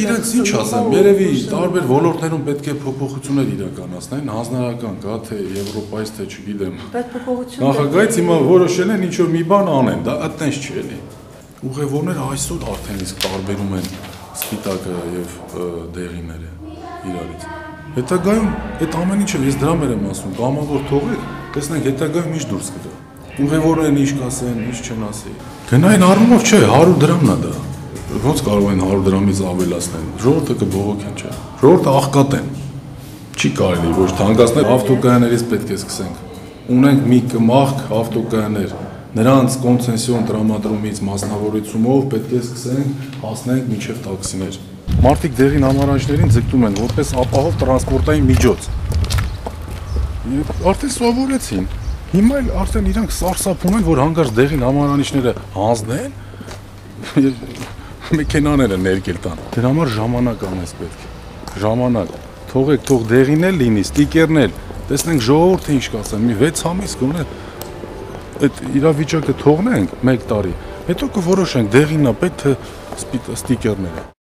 իրենց ինչ ասեմ, երևի տարբեր ոլորտներում պետք է փոփոխություններ իրականացնեն, հանձնարարական կա թե Եվրոպայից թե չգիտեմ։ Բայց փոփոխություն Նախագահից հիմա որոշել են ինչ որ մի բան անեն, դա այդտենց չի էլի։ Ուղևորները այսօր արդեն իսկ տարբերում են սպիտակը եւ դեղիները իրարից։ Հետագայում այդ ամեն ինչը ես դրա մեր եմ ասում, կամավոր թողեք, տեսնենք հետագայում ինչ դուրս կգա։ Ուղևորներն ինչ կասեն, ինչ չեն ասի։ Գնային առումով չէ, 100 դրամն է դա։ Ոնց կարող են 100 դրամից ավելացնել։ Ժողովուրդը կբողոքեն, չէ։ Ժողովուրդը աղքատ են։ Չի կարելի ոչ թանկացնել ավտոկայաններից պետք է սկսենք։ Ունենք մի կմախք ավտոկայաներ, նրանց կոնցեսիոն տրամադրումից մասնավորությունով պետք է սկսենք հասնենք մինչև տաքսիներ։ Մարտիկ դեղին համարանջներին ձգտում են որպես ապահով տրանսպորտային միջոց։ Եվ արդեն սովորեցին։ Հիմա էլ արդեն իրանք սարսափում են, որ հանգարց դեղին համարանիչները հանձնեն մեքենաները ներկել տան։ Դրա համար ժամանակ անես պետք Ժամանակ։ Թողեք, թող դեղին էլ լինի, ստիկերն էլ։ Տեսնենք ժողովուրդը ինչ կասեն։ Մի 6 ամիս գոնե այդ իրավիճակը թողնենք 1 տարի։ Հետո կորոշենք դեղինա պետք թե ստիկերները։